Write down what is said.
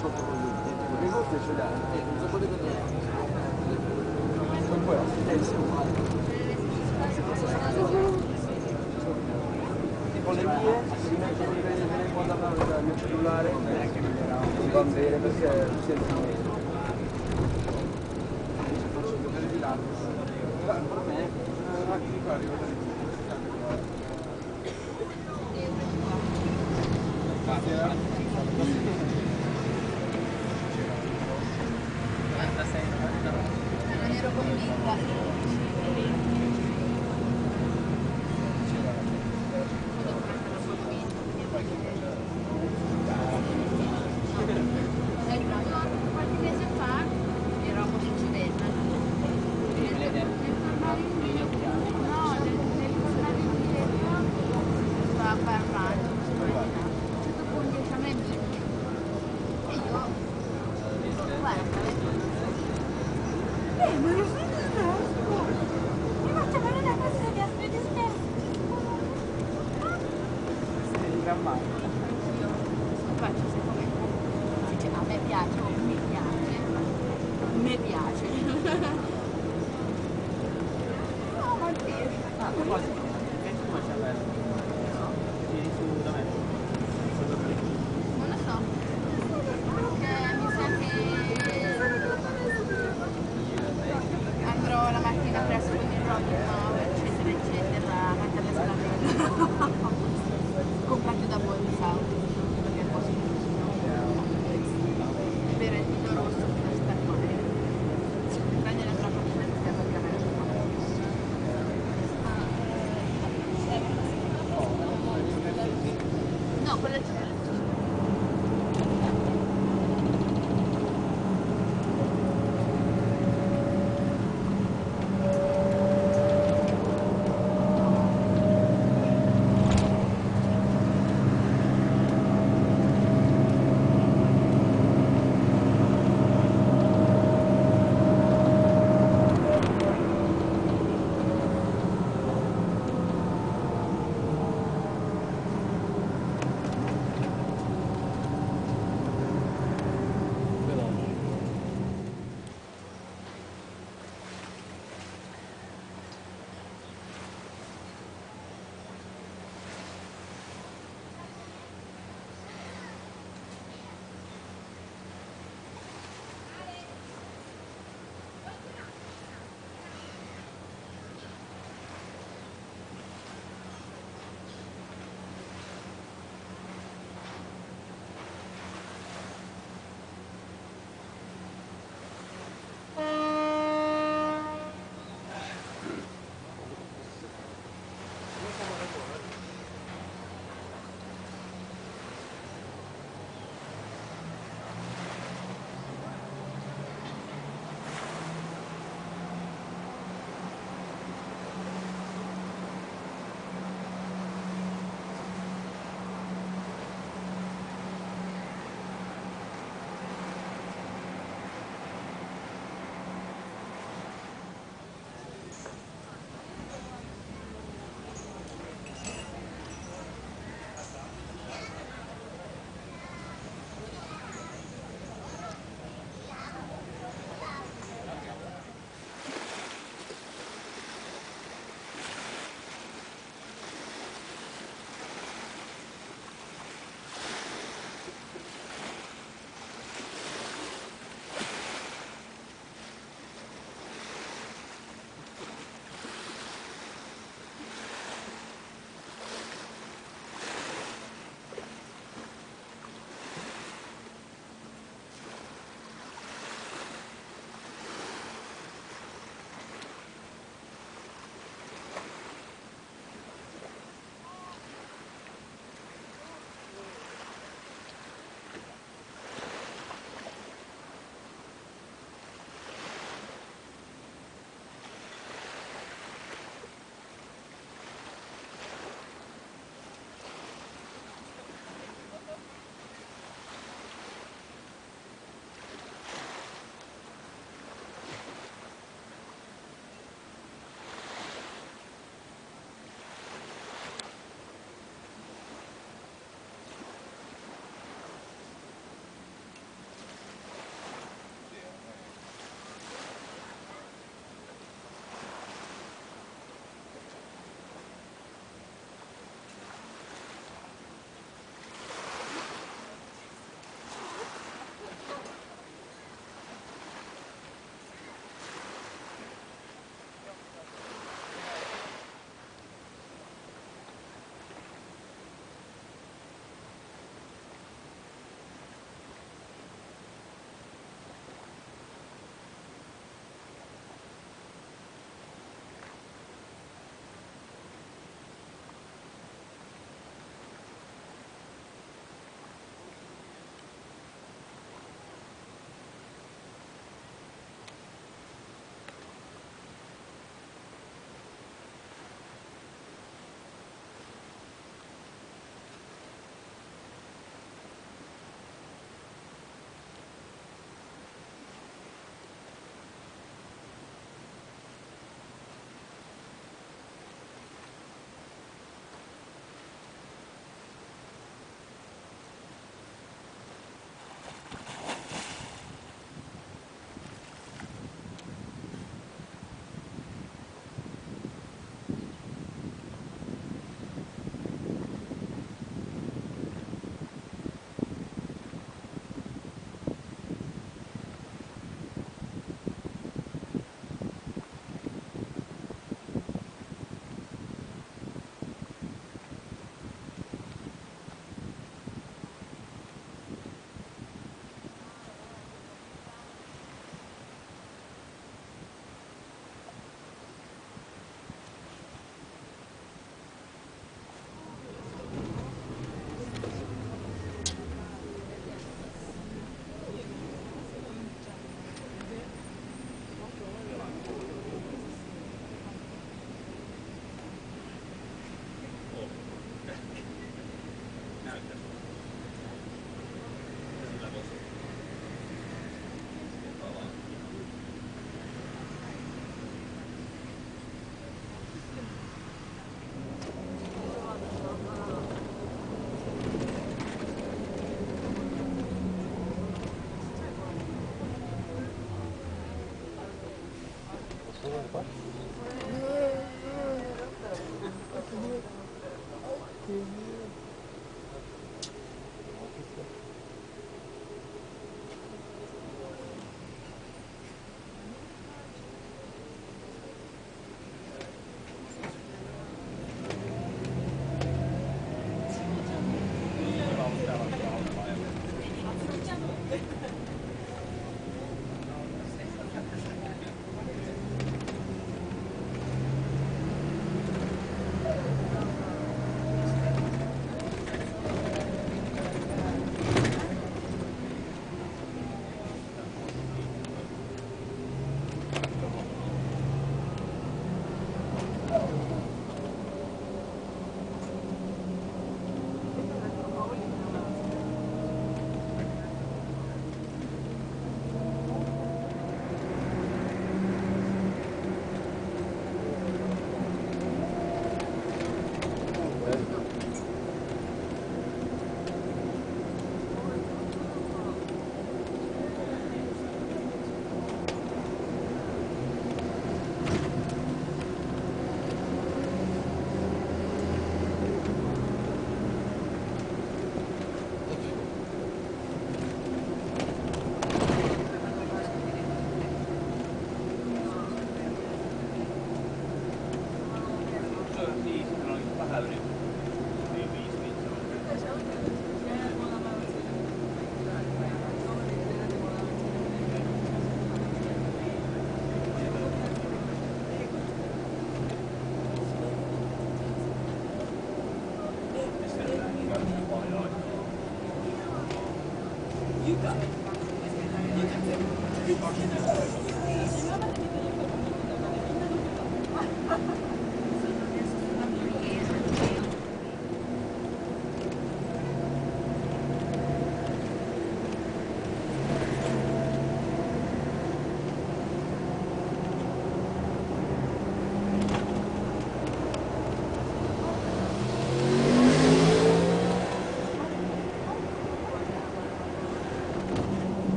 sotto con lui. Le cuffie ce l'hai, eh, non so potete vedere. Non puoi assistenza uguale. Tipo le mie, si mettono i telefono dal mio cellulare, non va bene perché si è no, nel, nel tornare indietro stava piace. No, ma sì. Non